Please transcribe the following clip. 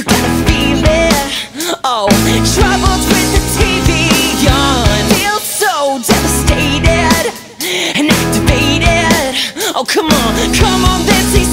You gotta feel it. oh Troubles with the TV on Feel so devastated and activated Oh come on, come on, this is